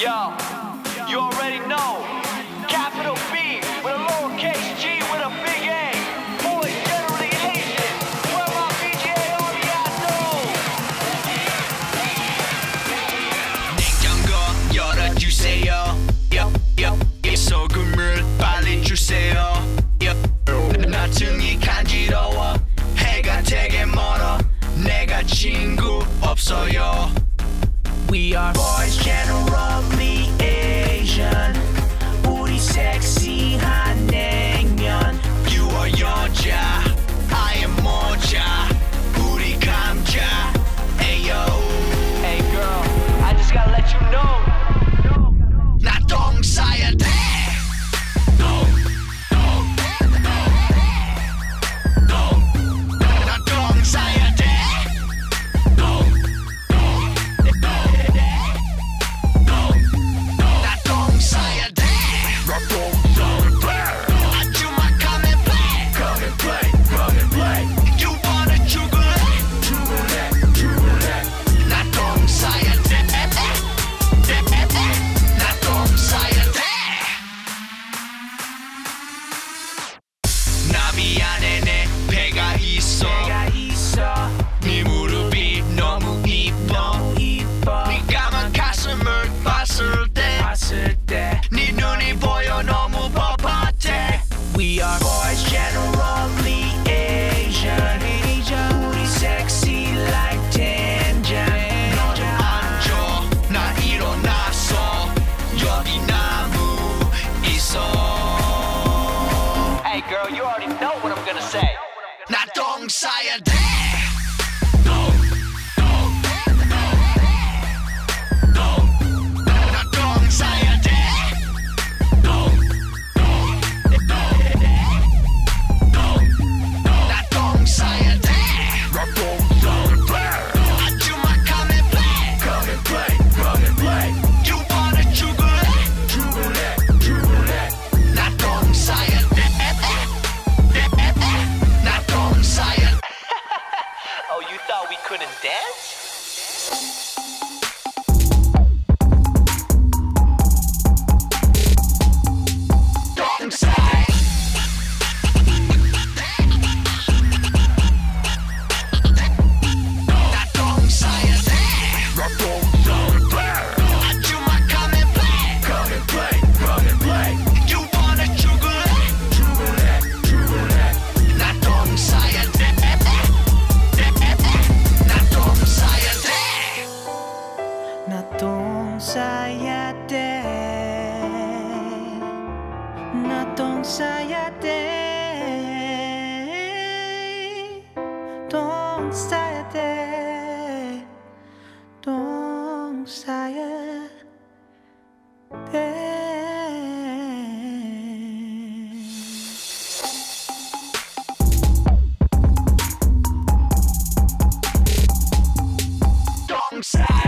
Yo, Messiah. Couldn't dance? Natong sayate Natong sayate Tong sayate Tong sayate Side.